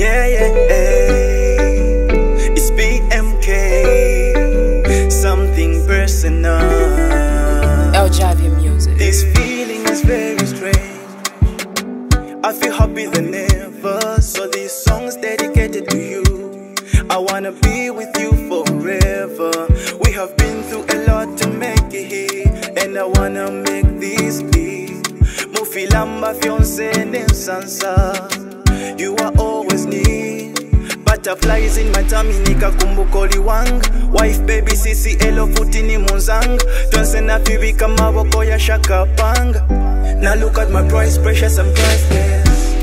Yeah, yeah, yeah. It's BMK. Something personal. El Javi Music. This feeling is very strange. I feel happy than ever. So this song's dedicated to you. I wanna be with you forever. We have been through a lot to make it here, and I wanna make this clear. Mufilamba fiance sansa. Butterflies in my tummy nikakumbuka uliwanga wife baby sisi elo futi ni munzanga tonse nafibika maboko ya shakapanga now look at my price precious and priceless.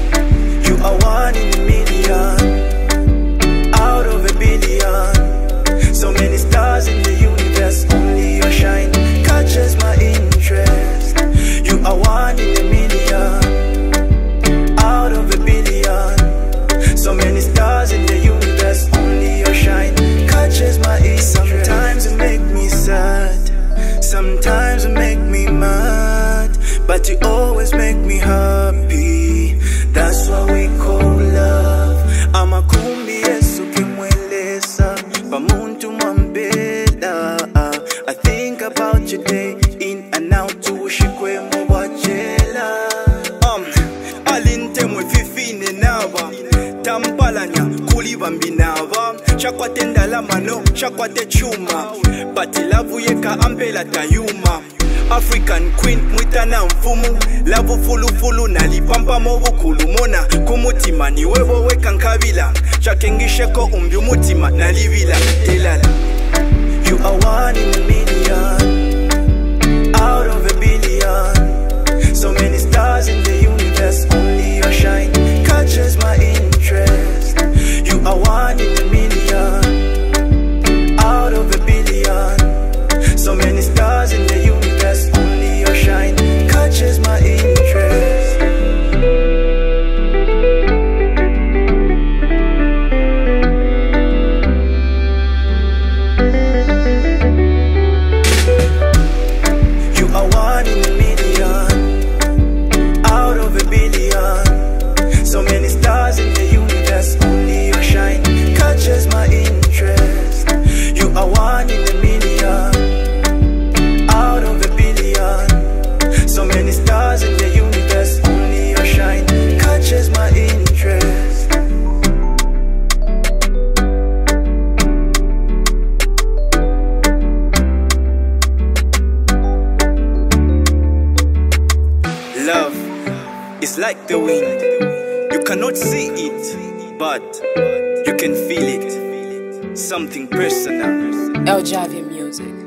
You are one in a million. Out of a billion but you always make me happy. That's what we call love. Amakumbi Yesu kimweleza, pamuntu mwambela. I think about you day in and out tuushikwe mubachela. Um, alintemwe fifine nava tampalanya kuliva mbinava shakwate ndalamano shakwate chuma bati lavuyeka ambela tayuma african queen mwitana mfumu. Lavu fulufulu nalipampamo vukhulu mona kumutima niwevo weka nkhavila shakengisheko umbi umutima nalivila telala you are one in a is like the wind. You cannot see it, but you can feel it. Something personal. El Javi Music.